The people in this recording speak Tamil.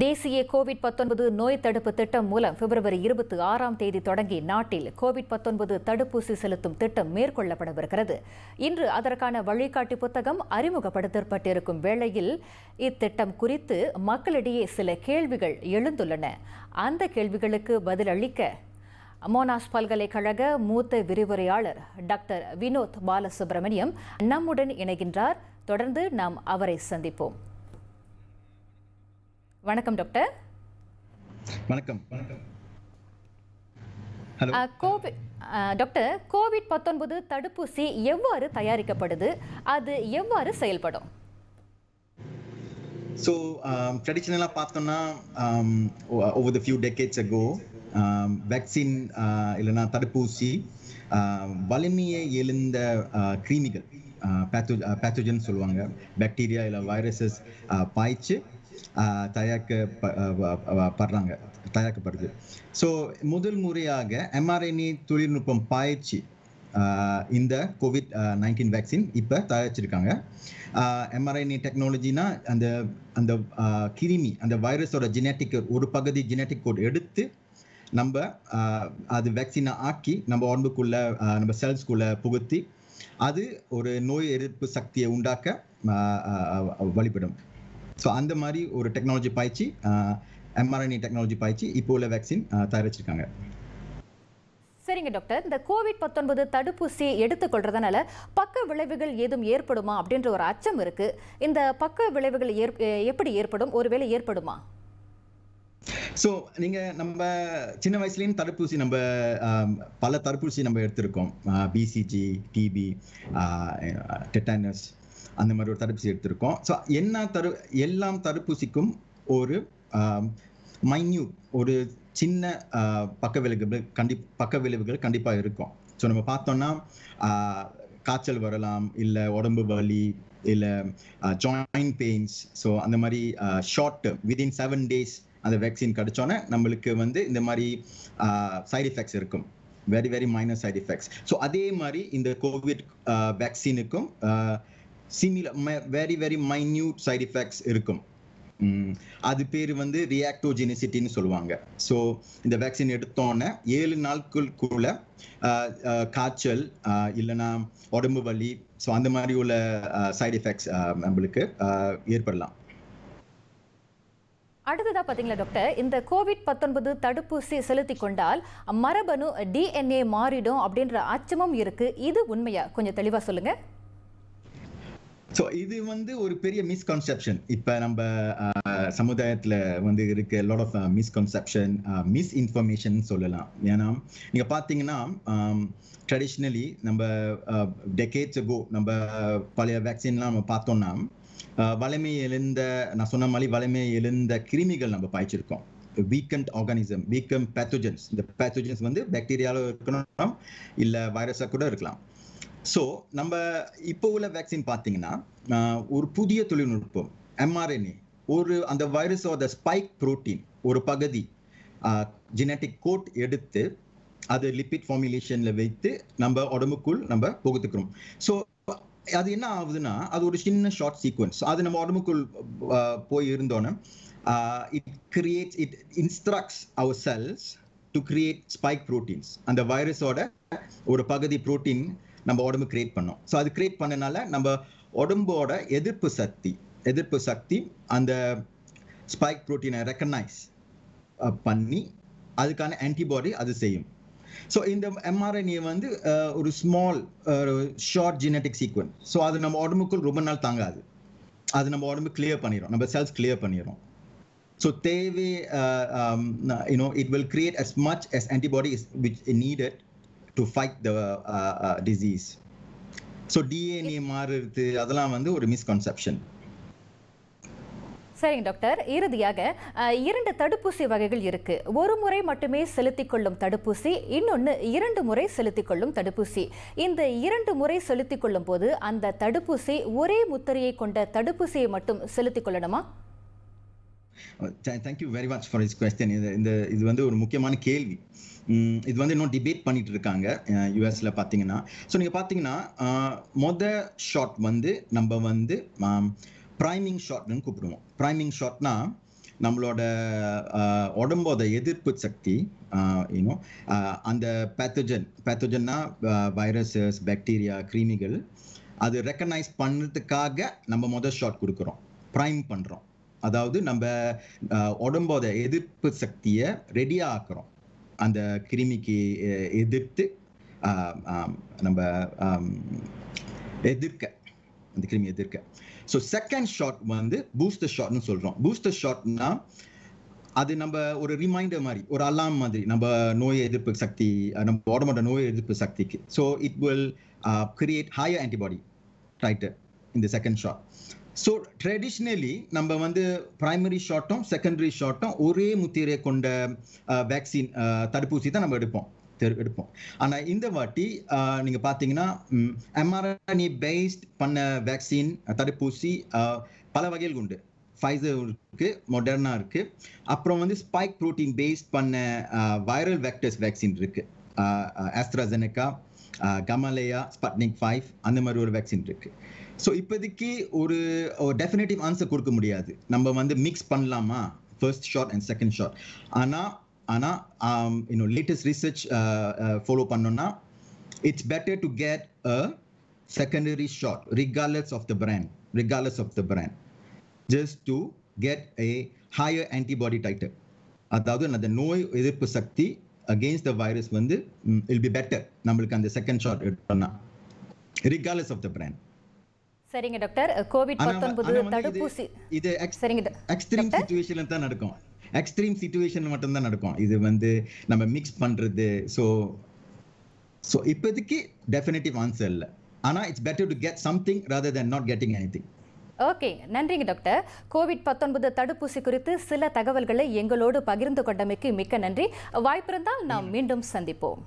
தேசிய கோவிட் 19 நோய் தடுப்பு திட்டம் மூலம் பிப்ரவரி இருபத்தி ஆறாம் தேதி தொடங்கி நாட்டில் கோவிட் 19 தடுப்பூசி செலுத்தும் திட்டம் மேற்கொள்ளப்படவிருக்கிறது. இன்று அதற்கான வழிகாட்டி புத்தகம் அறிமுகப்படுத்தப்பட்டிருக்கும் வேளையில் இத்திட்டம் குறித்து மக்களிடையே சில கேள்விகள் எழுந்துள்ளன. அந்த கேள்விகளுக்கு பதிலளிக்க மோனாஸ் பல்கலைக்கழக மூத்த விரிவுரையாளர் டாக்டர் வினோத் பாலசுப்ரமணியம் நம்முடன் இணைகின்றார். தொடர்ந்து நாம் அவரை சந்திப்போம். வணக்கம் டாக்டர். வணக்கம். கோவிட் டாக்டர் கோவிட் 19 தடுப்பூசி எவ்வாறு தயாரிக்கப்படுது? அது எவ்வாறு செயல்படும்? ஸோ ட்ரெடிஷ்னலாக பார்த்தோம்னா over the few decades ago vaccine இல்லைன்னா தடுப்பூசி um, வலிமையை எழுந்த uh, கிருமிகள் பேத்தோ பேத்தோஜன் சொல்லுவாங்க. பாக்டீரியா இல்லை வைரஸஸ் பாய்ச்சு தயாக்க படுறாங்க. தயாரிக்கப்படுது. ஸோ முதல் முறையாக எம்ஆர்என்ஏ தொழில்நுட்பம் பயிற்சி இந்த கோவிட் நைன்டீன் வேக்சின் இப்போ தயாரிச்சிருக்காங்க. எம்ஆர்ஐனி டெக்னாலஜினா அந்த அந்த கிருமி அந்த வைரஸோட ஜெனட்டிக் ஒரு பகுதி ஜெனட்டிக் கோட் எடுத்து நம்ம அது வேக்சினை ஆக்கி நம்ம உடம்புக்குள்ள நம்ம செல்ஸ்குள்ள புகுத்தி அது ஒரு நோய் எதிர்ப்பு சக்தியை உண்டாக்க வழிபடும். ஸோ அந்த மாதிரி ஒரு டெக்னாலஜி பாய்ச்சி எம்ஆர்ஐனி டெக்னாலஜி பாய்ச்சி இப்போ உள்ள வேக்சின் தயாரிச்சிருக்காங்க. சரிங்க டாக்டர் இந்த கோவிட் 19 தடுப்பூசி எடுத்துக்கொள்றதுனால பக்க விளைவுகள் ஏதும் ஏற்படுமா அப்படின்ற ஒரு அச்சம் இருக்கு. இந்த பக்க விளைவுகள் எப்படி ஏற்படும்? ஒருவேளை ஏற்படுமா? ஸோ நீங்க நம்ம சின்ன வயசுலேயும் தடுப்பூசி நம்ம பல தடுப்பூசி நம்ம எடுத்திருக்கோம். பிசிஜி டிபி டெட்டானஸ் அந்த மாதிரி ஒரு தடுப்பூசி எடுத்திருக்கோம். ஸோ என்ன தரு எல்லாம் தடுப்பூசிக்கும் ஒரு மைன்யூட் ஒரு சின்ன பக்க விளைவுகள் கண்டி பக்க விளைவுகள் கண்டிப்பாக இருக்கும். ஸோ நம்ம பார்த்தோம்னா காய்ச்சல் வரலாம் இல்லை உடம்பு வலி இல்லை ஜாயின் பெயின்ஸ் ஸோ அந்த மாதிரி ஷார்ட் விதின் செவன் டேஸ் அந்த வேக்சின் கிடைச்சோன்னே நம்மளுக்கு வந்து இந்த மாதிரி சைட் எஃபெக்ட்ஸ் இருக்கும். Very very minor side effects so அதே மாதிரி இந்த Covid வேக்சினுக்கும் similar very very minute side effects இருக்கும். அது பேர் வந்து ரியாக்டோஜெனிசிட்டின்னு சொல்லுவாங்க. ஸோ இந்த வேக்சின் எடுத்தோன்னே ஏழு நாட்களுக்குள்ள ஆஹ், காய்ச்சல் ஆஹ், இல்லைன்னா உடம்பு வலி ஸோ அந்த மாதிரி உள்ள சைடு எஃபெக்ட்ஸ் நம்மளுக்கு ஆஹ், ஏற்படலாம். அடுத்ததா பாத்தீங்களா டாக்டர் இந்த கோவிட் 19 தடுப்பூசி செலுத்தி கொண்டால் மரபணு டிஎன்ஏ மாறிடும் அப்படின்ற அச்சமும் இருக்கு. இது உண்மையா? கொஞ்சம் தெளிவா சொல்லுங்க. ஸோ இது வந்து ஒரு பெரிய மிஸ்கன்செப்ஷன் இப்போ நம்ம சமுதாயத்தில் சமுதாயத்துல வந்து இருக்க லாட் ஆஃப் மிஸ்கன்செப்ஷன் மிஸ்இன்ஃபர்மேஷன் சொல்லலாம். ஏன்னா நீங்க பார்த்தீங்கன்னா ட்ரெடிஷ்னலி நம்ம டெக்கேட்ஸ் கோ நம்ம பழைய வேக்சின்லாம் நம்ம பார்த்தோம்னா வலிமை எழுந்த நான் சொன்ன மாதிரி வலிமை எழுந்த கிருமிகள் நம்ம பாய்ச்சிருக்கோம். வீக்கண்ட் ஆர்கானிசம் வீக்கம் பேத்தோஜன்ஸ் இந்த பேத்தோஜன்ஸ் வந்து பாக்டீரியாவில் இருக்கணும் இல்லை வைரஸாக கூட இருக்கலாம். ஸோ நம்ம இப்போ உள்ள வேக்சின் பார்த்தீங்கன்னா ஒரு புதிய தொழில்நுட்பம் எம்ஆர்என்ஏ ஒரு அந்த வைரஸோட ஸ்பைக் புரோட்டீன் ஒரு பகுதி ஜெனட்டிக் கோட் எடுத்து அது லிப்பிட் ஃபார்முலேஷனில் வைத்து நம்ம உடம்புக்குள் நம்ம புகுத்துக்கிறோம். ஸோ அது என்ன ஆகுதுன்னா அது ஒரு சின்ன ஷார்ட் சீக்வன்ஸ் அது நம்ம உடம்புக்குள் போய் இருந்தோன்னே it creates it instructs our cells to create spike proteins அந்த வைரஸோட ஒரு பகுதி புரோட்டீன் நம்ம உடம்பு கிரியேட் பண்ணோம். ஸோ அது கிரியேட் பண்ணனால நம்ம உடம்போட எதிர்ப்பு சக்தி எதிர்ப்பு சக்தி அந்த ஸ்பைக் ப்ரோட்டீனை ரெக்கக்னைஸ் பண்ணி அதுக்கான ஆன்டிபாடி அது செய்யும். ஸோ இந்த எம்ஆர்என்ஏ வந்து ஒரு small short genetic sequence so அது நம்ம உடம்புக்குள் ரொம்ப நாள் தாங்காது. அது நம்ம உடம்பு கிளியர் பண்ணிடும் நம்ம செல்ஸ் கிளியர் பண்ணிடும் ஸோ தேவை you know it will create as much as antibody is which needed needed to fight the uh, uh, disease. So DNA மாறுறது அதெல்லாம் வந்து ஒரு மிஸ்கன்செப்ஷன் சரிங்க டாக்டர் இறுதியாக இரண்டு தடுப்பூசி வகைகள் இருக்கு. ஒரு முறை மட்டுமே செலுத்திக் கொள்ளும் தடுப்பூசி இன்னொன்னு இரண்டு முறை செலுத்திக் கொள்ளும் தடுப்பூசி. இந்த இரண்டு முறை செலுத்திக் கொள்ளும் போது அந்த தடுப்பூசி ஒரே முத்திரையை கொண்ட தடுப்பூசியை மட்டும் செலுத்திக் கொள்ளணுமா? Thank you very much for is question இது இந்த இது வந்து ஒரு முக்கியமான கேள்வி. இது வந்து இன்னும் டிபேட் பண்ணிட்டு இருக்காங்க யூஎஸ்ல பார்த்தீங்கன்னா. ஸோ நீங்கள் பார்த்தீங்கன்னா மொத ஷாட் வந்து நம்ம வந்து ப்ரைமிங் ஷாட்னு கூப்பிடுவோம். ப்ரைமிங் ஷாட்னா நம்மளோட உடம்போட எதிர்ப்பு சக்தி யூனோ அந்த பேத்தோஜன் பேத்தோஜன்னா வைரஸஸ் பாக்டீரியா கிருமிகள் அது ரெக்கக்னைஸ் பண்ணுறதுக்காக நம்ம மொதல் ஷாட் கொடுக்குறோம். ப்ரைம் பண்ணுறோம் அதாவது நம்ம ஆஹ், உடம்போட எதிர்ப்பு சக்தியை ரெடியாக ஆக்குறோம். அந்த கிருமிக்கு எதிர்த்து நம்ம எதிர்க்க அந்த கிருமி எதிர்க்க. ஸோ செகண்ட் ஷாட் வந்து பூஸ்டர் ஷாட்னு சொல்றோம். பூஸ்டர் ஷாட்னா அது நம்ம ஒரு ரிமைண்டர் மாதிரி ஒரு அலாம் மாதிரி நம்ம நோய் எதிர்ப்பு சக்தி நம்ம உடம்போட நோய் எதிர்ப்பு சக்திக்கு. So it will create higher antibody titre இந்த செகண்ட் ஷாட் ஸோ ட்ரெடிஷ்னலி நம்ம வந்து பிரைமரி ஷாட்டும் செகண்டரி ஷாட்டும் ஒரே முத்திரை கொண்ட வேக்சின் தடுப்பூசி தான் நம்ம எடுப்போம். எடுப்போம். ஆனால் இந்த வாட்டி நீங்கள் பார்த்தீங்கன்னா பாத்தீங்கன்னா எம்ஆர்என்ஏ பேஸ்ட் பண்ண வேக்சின் தடுப்பூசி பல வகைகள் உண்டு. ஃபைசர் இருக்கு மொடர்னா இருக்கு. அப்புறம் வந்து ஸ்பைக் புரோட்டீன் பேஸ்ட் பண்ண வைரல் வெக்டர்ஸ் வேக்சின் இருக்கு. ஆஸ்ட்ராசெனக்கா கமலேயா ஸ்பட்னிக் ஃபைவ் அந்த மாதிரி ஒரு வேக்சின் இருக்கு. ஸோ இப்போதைக்கு ஒரு டெஃபினேட்டிவ் ஆன்சர் கொடுக்க முடியாது. நம்ம வந்து மிக்ஸ் பண்ணலாமா? First shot and second shot ஆனால் ஆனால் இன்னும் லேட்டஸ்ட் ரிசர்ச் ஃபாலோ பண்ணோம்னா it's better to get a secondary shot regardless of the brand regardless of the brand just to get a higher antibody titre அதாவது அந்த நோய் எதிர்ப்பு சக்தி அகெயின்ஸ்ட் த வைரஸ் வந்து இல் பி பெட்டர் நம்மளுக்கு அந்த செகண்ட் ஷாட் எடுத்தோம்னா ரிகார்லஸ் ஆஃப் த பிராண்ட் சரிங்க டாக்டர் கோவிட் பத்தொன்பது தடுப்பூசி. இது சரிங்க. எக்ஸ்ட்ரீம் சுச்சுவேஷன்ல தான் நடக்கும். எக்ஸ்ட்ரீம் சுச்சுவேஷன் மட்டும் தான் நடக்கும். இது வந்து நம்ம மிக்ஸ் பண்றது. ஸோ ஸோ இப்போதைக்கு டெஃபினட்டிவ் ஆன்சர் இல்லை. ஆனா it's better to get something rather than not getting anything. Okay நன்றிங்க டாக்டர் கோவிட் பத்தொன்பது தடுப்பூசி குறித்து சில தகவல்களை எங்களோடு பகிர்ந்து கொண்டமைக்கு மிக்க நன்றி. வாய்ப்பிருந்தால் நாம் மீண்டும் சந்திப்போம்.